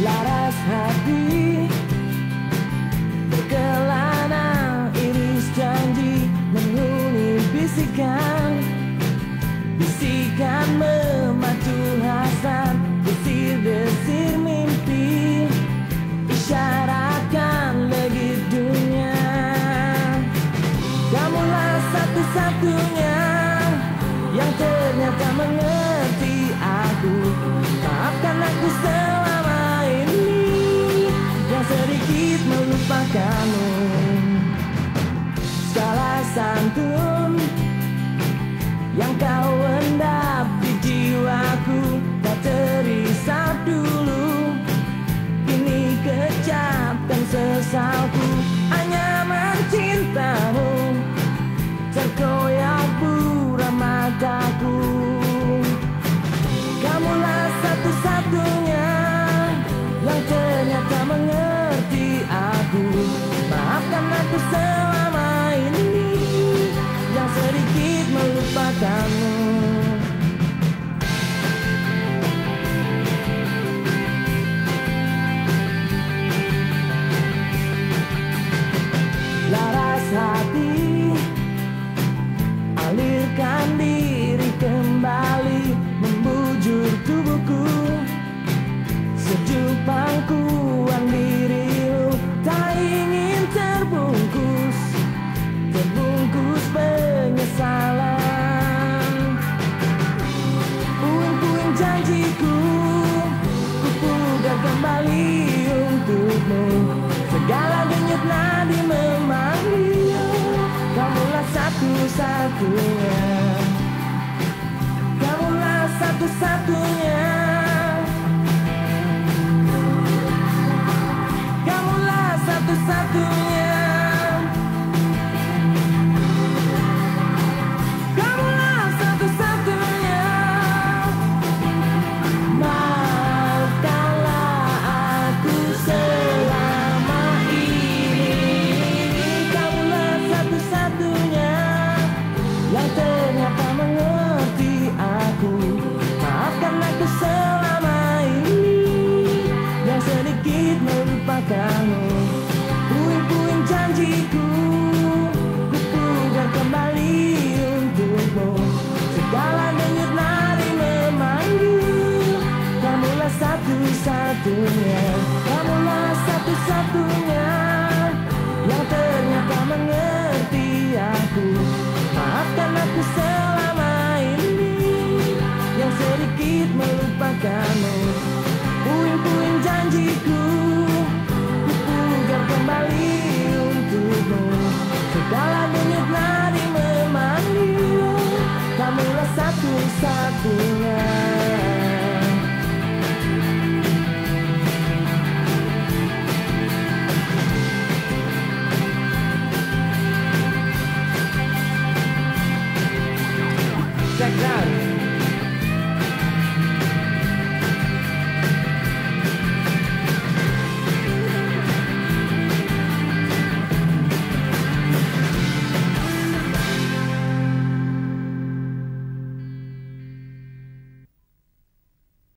Laras hati Berkelana iris janji Menghuni bisikan. Bisikan memacu hasrat Desir-desir mimpi. Isyaratkan legit dunia. Kamulah satu-satunya Yang ternyata mengerti aku. Maafkan aku selama Yang kau endap di jiwaku untukmu Segala denyut nadi memanggil Kamulah satu-satunya. Kamulah satu-satunya melupakanmu Puing-puing janjiku ku Kupugar kembali untukmu. Segala denyut nari memanggil Kamulah satu-satunya. Kamulah satu-satunya hidupmu Segala denyut nadi memanggil Kamulah satu-satunya Check it out.